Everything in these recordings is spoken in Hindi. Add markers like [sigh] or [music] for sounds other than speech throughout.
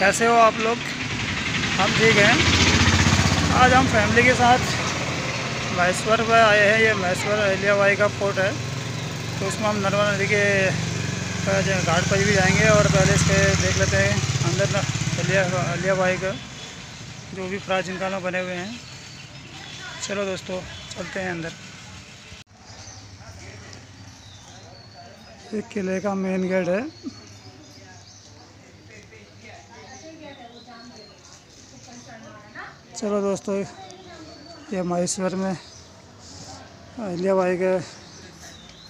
कैसे हो आप लोग? हम ठीक हैं। आज हम फैमिली के साथ महेश्वर पर आए हैं। ये महेश्वर अहिल्याबाई का फोर्ट है। तो उसमें हम नर्मदा नदी के घाट पर भी जाएँगे और पहले इसके देख लेते हैं अंदर अहिल्याबाई का, जो भी प्राचीन काल में बने हुए हैं। चलो दोस्तों, चलते हैं अंदर। एक किले का मेन गेट है। चलो दोस्तों, ये महेश्वर में अहिल्याबाई के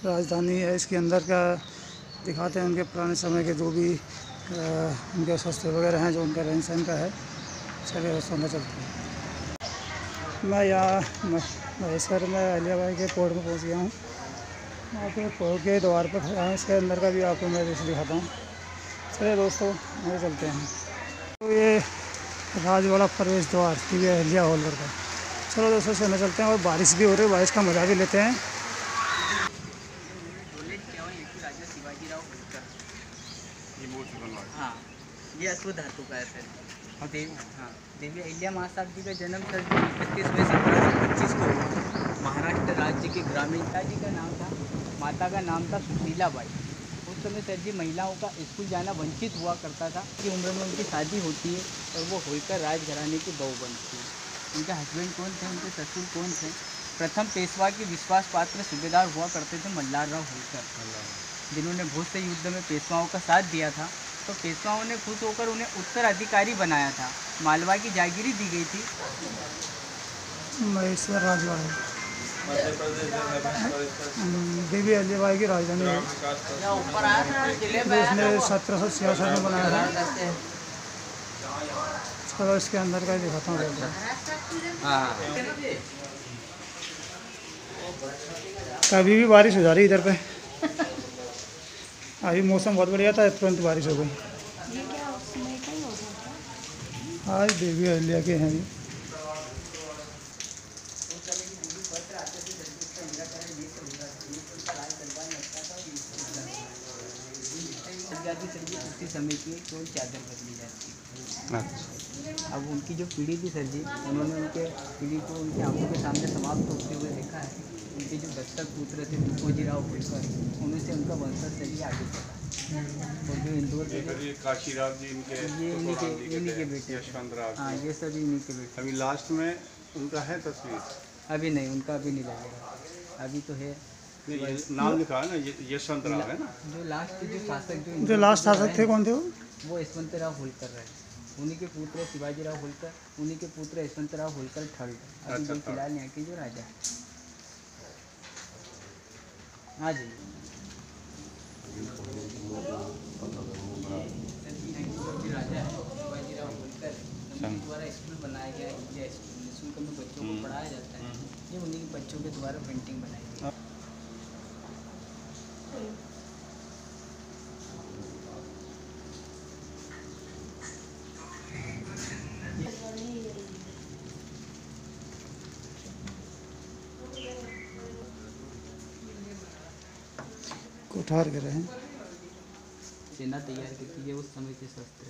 राजधानी है। इसके अंदर का दिखाते हैं उनके पुराने समय के जो भी उनके शस्त्र वगैरह हैं, जो उनका रहन सहन का है चलिए दोस्तों अंदर चलते हैं। मैं यहाँ महेश्वर में अहिल्याबाई के पोर्ट में पहुँच गया हूँ। वहाँ पे पोर्ट के द्वार पर इसके अंदर का भी आपको मैं दिखाता हूँ। चलिए दोस्तों, आगे चलते हैं। राजवाड़ा प्रवेश द्वार अहिल्या होलकर का चलो दोस्तों अंदर चलते हैं और बारिश भी हो रही है बारिश का मज़ा भी लेते हैं। ही ये हाँ ये अश्व धातु का है सर देवी हाँ देवी अहिल्या महासाग जी का जन्म सर इकतीस मई सत्रह सौ पच्चीस को महाराष्ट्र राज्य के ग्रामीण पिताजी का नाम था माता का नाम था सुशीलाबाई समय सर जी महिलाओं का स्कूल जाना वंचित हुआ करता था कि उम्र में उनकी शादी होती है और वो होलकर राजघराने की बहू बनती है। उनके हस्बैंड कौन थे? उनके ससुर कौन थे? प्रथम पेशवा के विश्वास पात्र सूबेदार हुआ करते थे मल्लार राव होलकर जिन्होंने से युद्ध में पेशवाओं का साथ दिया था तो पेशवाओं ने खुश होकर उन्हें उत्तराधिकारी बनाया था। मालवा की जागीरी दी गई थी। महेश्वर राजवाड़ा। देवी अहिल्याबाई की राजधानी है। इसने सत्रह सौ छियासठ में बनाया था। चलो इसके अंदर का दिखाता हूँ। कभी भी बारिश हो जा रही इधर पे। अभी मौसम बहुत बढ़िया था तुरंत बारिश हो गई। आज देवी अहिल्या के हैं। ये जाती सर जी उसी समय की केवल चादर बदली जाती। है अच्छा। अब उनकी जो पीढ़ी थी सर जी उन्होंने उनके पीढ़ी को उनकी आँखों के सामने समाप्त होते हुए देखा है। उनके जो दत्तक पुत्र थे तुकोजीराव होलकर उन्हीं से उनका वंशज सर जी आगे चला और जो इंदौर के ये जी इनके ये इन्हीं के इन्हीं के बेटे। यशवंत हाँ ये सभी इन्हीं के बेटे। अभी लास्ट में उनका है तस्वीर? अभी नहीं उनका अभी नहीं लगेगा। अभी तो है। नाम लिखा है ना ये यशवंत राव है ना? जो लास्ट जो शासक जो जो लास्ट शासक थे कौन थे वो? वो यशवंतराव होलकर रहे। उन्हीं के पुत्र शिवाजीराव होलकर उन्हीं के पुत्र यशवंतराव होलकर थर्ड अभी अच्छा, जो फ़िलहाल यहाँ के जो राजा है। हाँ जी। राजा है शिवाजीराव होलकर द्वारा स्कूल बनाया गया है इंडिया स्कूल निःशुल्क में बच्चों को पढ़ाया जाता है। ये उन्हीं के बच्चों के द्वारा पेंटिंग बनाई गई है। कुठार के रहे। सेना तैयार करती है उस समय के शस्त्र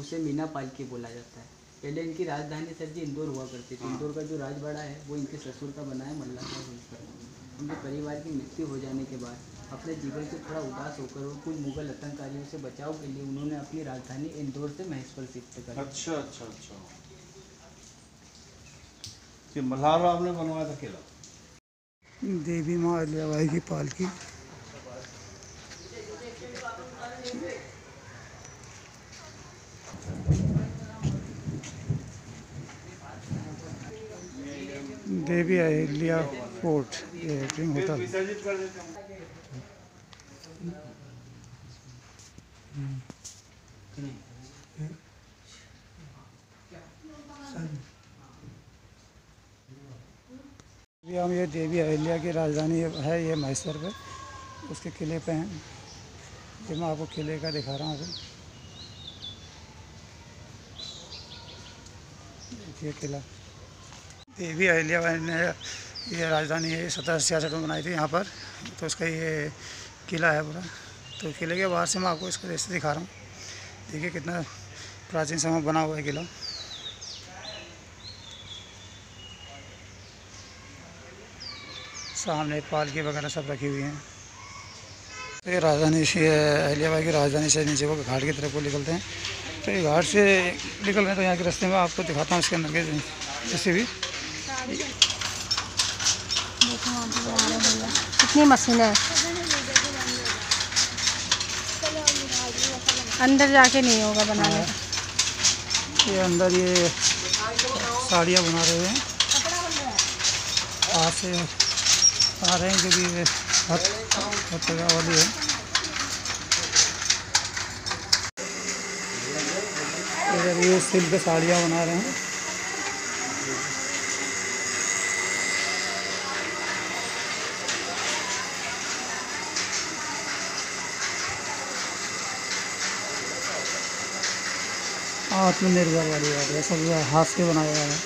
उसे मीना पालकी बोला जाता है। पहले इनकी राजधानी सर जी इंदौर हुआ करती थी। इंदौर का जो राजवाड़ा है वो इनके ससुर का बना है मल्लारराव होलकर उनके परिवार की मृत्यु हो जाने के बाद अपने जीवन से थोड़ा उदास होकर और कुछ मुगल आतंककारियों से बचाव के लिए उन्होंने अपनी राजधानी इंदौर से महेश्वर शिफ्ट कर अच्छा अच्छा अच्छा। ये मल्हार राव ने बनवाया था किला? देवी माँ अहिल्याबाई की पालकी। देवी अहिल्या फोर्ट, ये होटल। हम ये देवी अहिल्या की राजधानी है, ये महेश्वर पे उसके किले पे हैं। ये मैं आपको किले का दिखा रहा हूँ। अभी किला। देवी अहिल्याबाई ने ये राजधानी है सत्रह छियासठ में बनाई थी यहाँ पर। तो उसका ये किला है पूरा। तो किले के बाहर से मैं आपको इसका दृश्य दिखा रहा हूँ। देखिए कितना प्राचीन समय बना हुआ है किला। सामने पालकी वगैरह सब रखी हुई हैं। तो ये राजधानी से अहलियाबाई की राजधानी से नीचे वो घाट की तरफ़ को निकलते हैं। तो ये घाट से निकल रहे तो यहाँ के रास्ते में आपको दिखाता हूँ इसके अंदर के जैसे भी देखो वहाँ पे बना रहे भैया कितनी मशीन है? अंदर जाके नहीं होगा बनाने का ये अंदर ये साड़ियाँ बना रहे हैं। हाथ से बना रहे हैं, क्योंकि वाली है। ये सिल्क साड़ियाँ बना रहे हैं। आत्मनिर्भर वाली बात है। सब हाथ से बनाया हुआ है।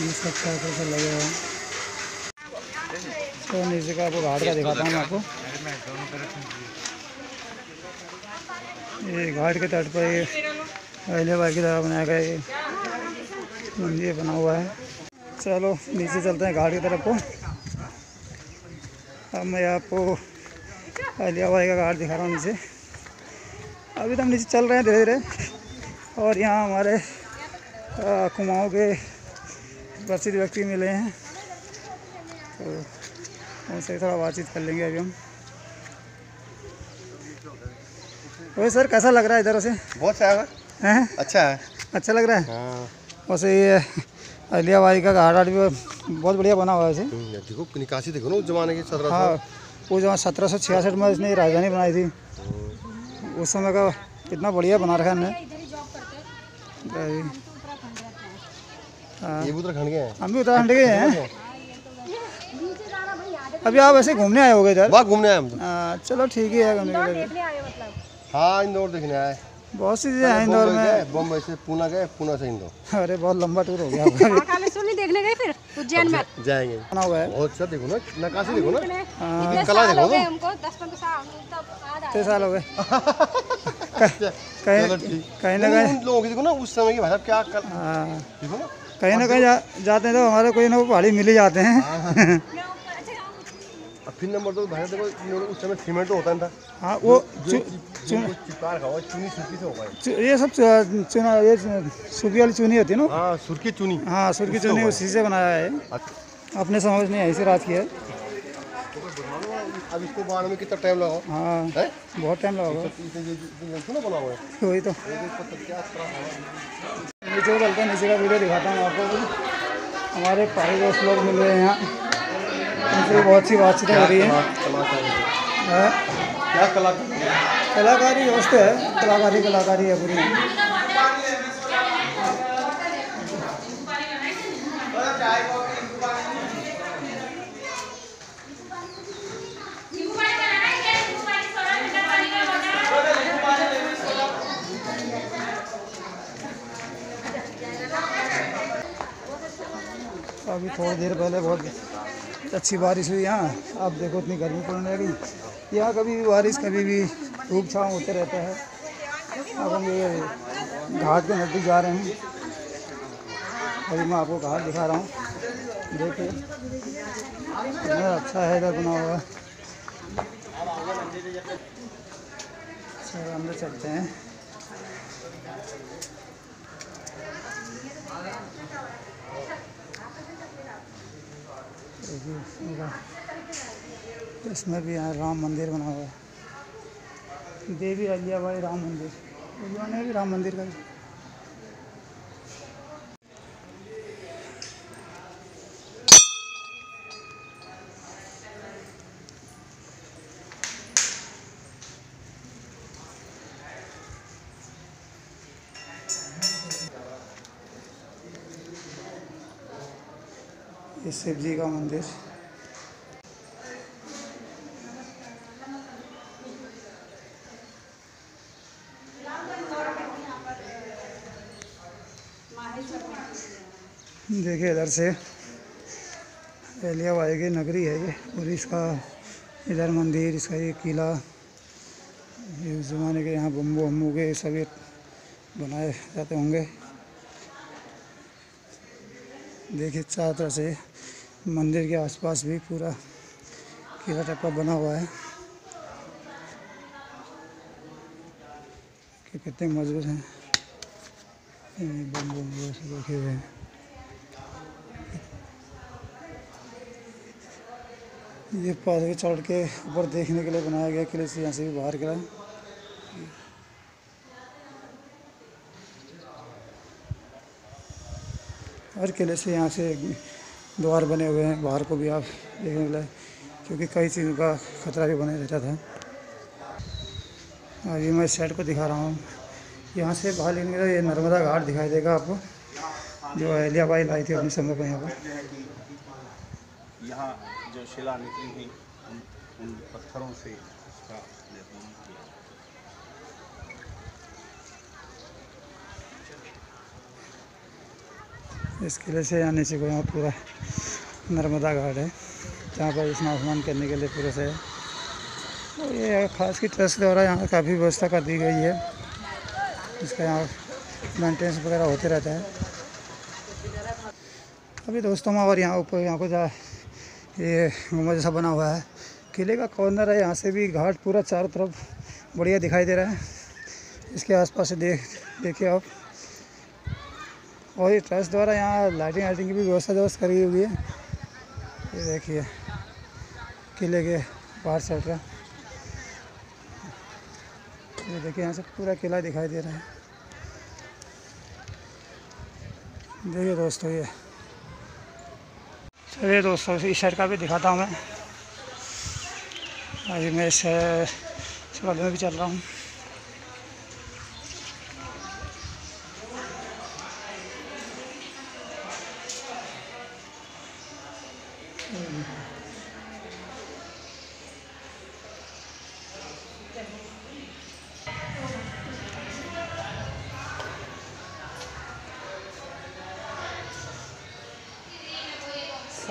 ये सब साइकिल से लगे हैं। तो नीचे का आपको घाट का दिखाता हूँ आपको। ये घाट के तट पर पहले बार की तरह बनाया गया ये मंदिर बना हुआ है। चलो, नीचे चलते हैं घाट की तरफ़ को। अब मैं आपको अलियाबाई का घाट दिखा रहा हूँ नीचे। अभी तो हम नीचे चल रहे हैं धीरे धीरे और यहाँ हमारे कुमाऊँ के प्रसिद्ध व्यक्ति मिले हैं। तो उनसे थोड़ा बातचीत कर लेंगे अभी हम। वही सर कैसा लग रहा है इधर से बहुत अच्छा है अच्छा है। अच्छा लग रहा है? हाँ। वैसे ये अलियाबाई का घाट भी बहुत बढ़िया बना हुआ है वैसे। हम्म, देखो निकासी देखो ना उस जमाने की सत्रह हाँ वो जहाँ सत्रह सौ छियासठ में इसने राजधानी बनाई थी उस समय का कितना बढ़िया बना रखा है हाँ ये भी उत्तराखंड के हैं? हम भी उत्तराखंड के हैं। अभी आप ऐसे घूमने आए होगे इधर? वहाँ घूमने आए हम तो। हाँ, चलो ठीक ही है घूमने के लिए। हाँ इंदौर देखने आए। बहुत सी चीज़ें हैं इंदौर में। बम्बई से पूना गए पूना से इंदौर। अरे बहुत लंबा टूर हो गया [laughs] देखने गए फिर? उज्जैन में। जाएँगे। बना हुआ है। बहुत अच्छा देखो ना नकाशी देखो ना। हाँ। कला देखो हो गए। कितने साल हो गए। [laughs] कहीं कहीं ना कहीं लोगों की देखो ना उस समय की भाई साहब क्या कल हाँ। देखो ना? कहीं ना कहीं जाते हैं तो हमारे कोई ना कोई पहाड़ी मिल ही जाते हैं। फिर नंबर दो भाई देखो उस समय सीमेंट तो होता था। हाँ वो चिपका रखा हुआ चुनी सुर्खी से होगा चु, ये सब चुना ये सूखी वाली चुनी होती है ना? हाँ सुर्खी चुनी। हाँ सुर की चुनी उसी से बनाया है। अच्छा। अपने समझ नहीं ऐसे रात की है। अब इसको बनाने में कितना टाइम लगा? हाँ। है? बहुत टाइम लगा ना बना हुआ है? वही तो। नीचे चलते हैं? नीचे का वीडियो दिखाता हूँ आपको। हमारे पहाड़ी दोस्त लोग मिल रहे हैं यहाँ। उनसे बहुत सी बातचीतें हो रही है। हाँ, क्या कलाकार कलाकारी व्यवस्था है। कलाकारी कलाकारी है पूरी। अभी थोड़ी देर पहले बहुत अच्छी बारिश हुई यहाँ। आप देखो इतनी गर्मी पड़ने लगी। यहाँ कभी भी बारिश, कभी भी धूप छाँव होते रहता है। अब हम ये घाट के नज़दीक जा रहे हैं। अभी मैं आपको घाट दिखा रहा हूँ। देखिए। अच्छा है इधर बना हुआ। चलो अंदर चलते हैं। इसमें- भी यहाँ राम मंदिर बना हुआ है। देवी अहिल्याबाई राम मंदिर। उन्होंने भी राम मंदिर का ये शिव जी का मंदिर। देखिए इधर से एलियाबाई की नगरी है ये, और इसका इधर मंदिर, इसका ये किला उस ज़माने के यहाँ बम्बू वम्बू के सभी बनाए जाते होंगे। देखिए चारों तरफ़ से मंदिर के आसपास भी पूरा किला टाइप का बना हुआ है। कि कितने मज़बूत हैं। रखे हुए हैं। ये पौधे चढ़ के ऊपर देखने के लिए बनाया गया किले से यहाँ से भी बाहर गिरा और किले से यहाँ से द्वार बने हुए हैं, बाहर को भी आप देखने लिए क्योंकि कई चीज़ों का खतरा भी बने रहता था। अभी मैं साइड को दिखा रहा हूँ। यहाँ से बाहर लेने के ये नर्मदा घाट दिखाई देगा आपको, जो अहलियाबाई लाई थी अपने समय पर यहाँ पर। यहाँ जो शिला निकली थी उन पत्थरों से इसका इस किले से यहाँ नीचे को यहाँ पूरा नर्मदा घाट है, जहाँ पर स्नान स्नान करने के लिए पूरे से और ये खास की ट्रस्ट द्वारा यहाँ काफ़ी व्यवस्था कर दी गई है। इसका यहाँ मेंटेनेंस वगैरह होते रहता है। अभी दोस्तों में और यहाँ ऊपर, यहाँ को जा, ये गुंबद जैसा बना हुआ है। किले का कॉर्नर है, यहाँ से भी घाट पूरा चारों तरफ़ बढ़िया दिखाई दे रहा है। इसके आसपास से देख, देखिए आप। और ये ट्रस्ट द्वारा यहाँ लाइटिंग वाइटिंग की भी व्यवस्था व्यवस्था करी हुई है। ये देखिए, किले के बाहर साइड का ये देखिए, यहाँ से पूरा किला दिखाई दे रहा है। देखिए दोस्तों ये। चलिए दोस्तों, इस साइड का भी दिखाता हूँ मैं। अभी मैं इस में भी चल रहा हूँ।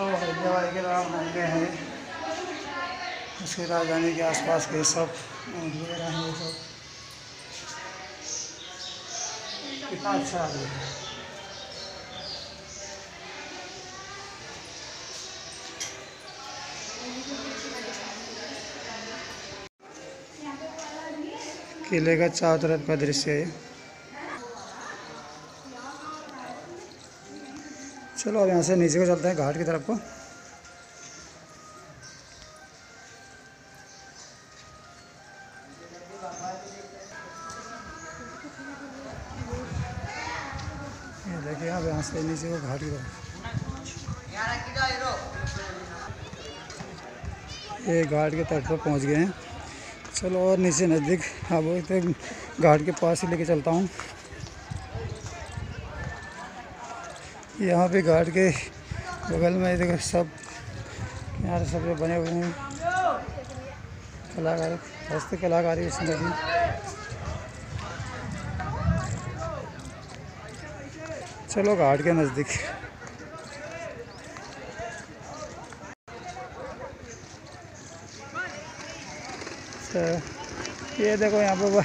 हैदराबाद के बनाए गए हैं। उसकी राजधानी के आसपास के सब वगैरह हैं। सब। कितना अच्छा है। किले का चारों तरफ़ का दृश्य है चलो अब यहाँ से नीचे को चलते हैं, घाट की तरफ़ को। देखिए अब यहाँ से नीचे को घाट की तरफ़। ये घाट के तट पर पहुँच गए हैं। चलो और नीचे नज़दीक, अब घाट के पास ही लेके चलता हूँ। यहाँ पे घाट के बगल में देखो सब, यहाँ सब जो बने हुए हैं। कलाकार हस्त कलाकारी इसमें भी। चलो घाट के नज़दीक। तो ये देखो यहाँ पर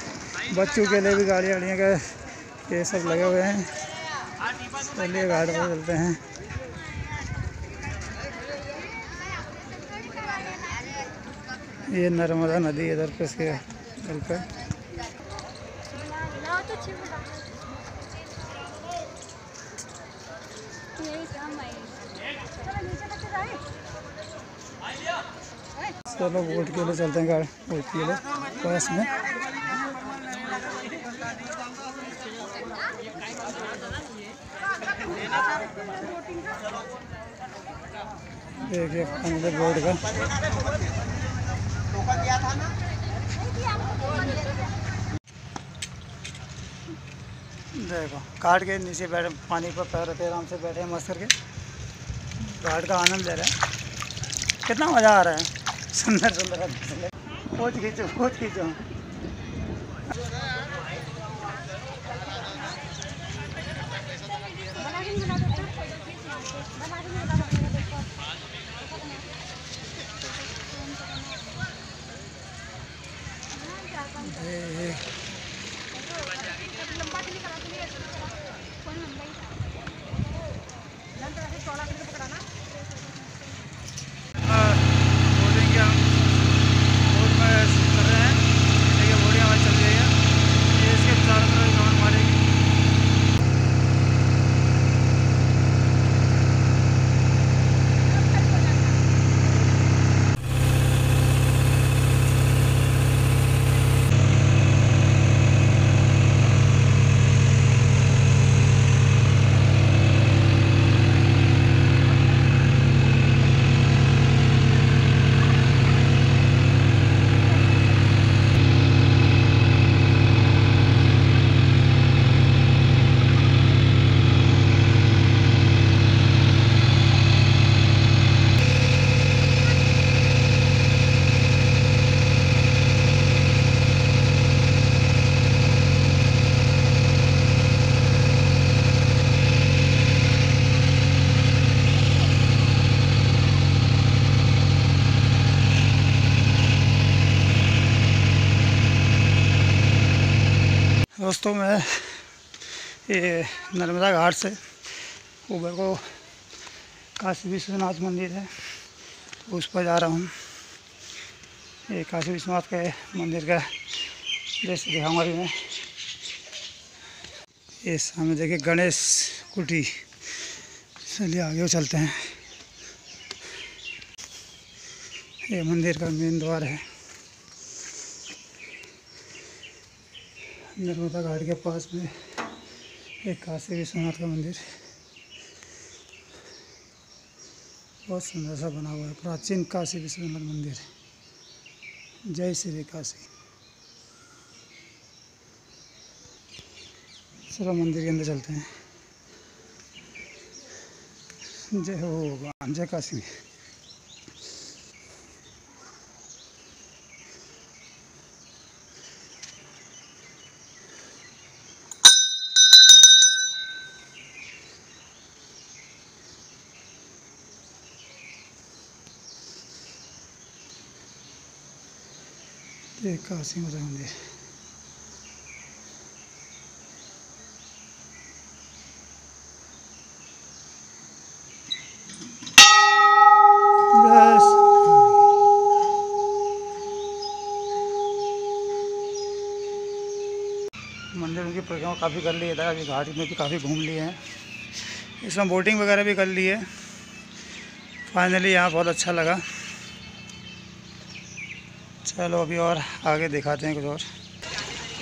बच्चों के लिए भी गाड़ी वाड़ियाँ का ये सब लगे हुए हैं। चलिए घाट पर चलते हैं। ये नर्मदा नदी इधर पे इसके तल चलो वोट के लिए चलते हैं गाड़ी वोट के लिए, पास में। देखिए, अंदर बोर्ड का। देखो घाट के नीचे बैठे, पानी पर पैर रखे, आराम से बैठे मस्त करके। घाट का आनंद ले रहे हैं। कितना मज़ा आ रहा है। सुंदर सुंदर खोज खींचो खोज खींचो। Hey, ये दोस्तों, मैं ये नर्मदा घाट से ऊपर को काशी विश्वनाथ मंदिर है, उस पर जा रहा हूँ। ये काशी विश्वनाथ के मंदिर का दृश्य दिखाऊँगा अभी मैं। ये सामने देखिए गणेश कुटी, चलिए आगे चलते हैं। ये मंदिर का मेन द्वार है। नर्मदा घाट के पास में एक काशी विश्वनाथ का मंदिर। बहुत सुंदर सा बना हुआ है, प्राचीन काशी विश्वनाथ मंदिर। जय श्री काशी। चलो मंदिर के अंदर चलते हैं। जय हो भगवान, जय काशी। काशी माता मंदिर की परिक्रमा काफ़ी कर ली है अभी घाट में भी काफ़ी घूम लिए हैं। इसमें बोटिंग वगैरह भी कर ली है। फाइनली यहाँ बहुत अच्छा लगा। चलो अभी और आगे दिखाते हैं कुछ और।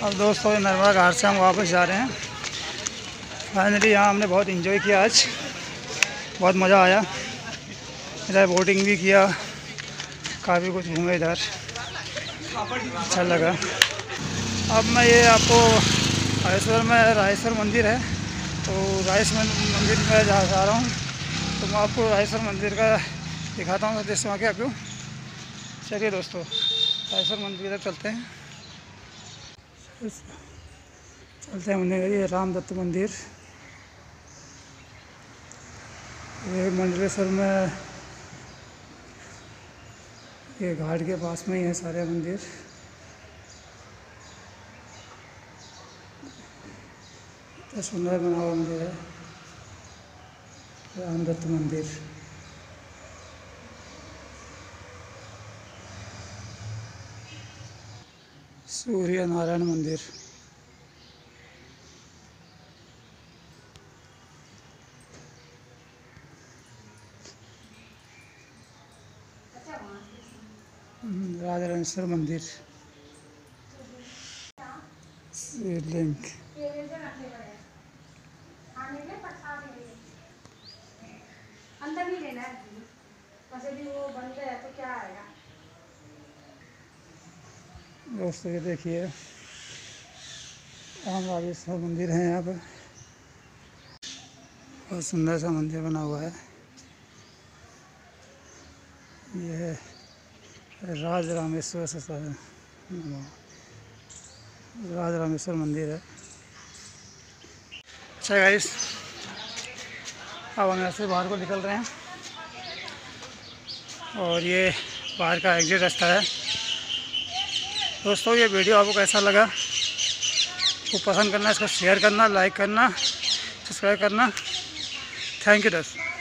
अब दोस्तों नर्मदा घाट से हम वापस जा रहे हैं। फाइनली यहाँ हमने बहुत इन्जॉय किया आज। बहुत मज़ा आया। इधर बोटिंग भी किया। काफ़ी कुछ घूमे इधर। अच्छा लगा। अब मैं ये आपको रायेश्वर में, रायेश्वर मंदिर है। तो रायेश्वर मंदिर में जा रहा हूँ। तो मैं आपको रायेश्वर मंदिर का दिखाता हूँ। दृश्य वहाँ के आपको चलिए दोस्तों। रायेश्वर मंदिर तरफ़ चलते हैं। चलते हैं मंदिर, ये राम दत्त मंदिर। ये मंडलेश्वर में, ये घाट के पास में ही है सारे मंदिर। सुंदर बना हुआ मंदिर है, राम दत्त मंदिर। सूर्य नारायण मंदिर। राजा मंदिर। शिवलिंग अंदर नहीं लेना है। वैसे भी वो बन गया तो क्या आएगा? दोस्तों, ये देखिए। राम राजेश्वर मंदिर है यहाँ पर। बहुत सुंदर सा मंदिर बना हुआ है। ये राज रामेश्वर सा- राज रामेश्वर मंदिर है। अच्छा गाइस अब हम यहाँ से बाहर को निकल रहे हैं। और ये बाहर का एग्जिट रास्ता है। दोस्तों, ये वीडियो आपको कैसा लगा? वो पसंद करना, इसको शेयर करना लाइक करना सब्सक्राइब करना। थैंक यू दोस्तों।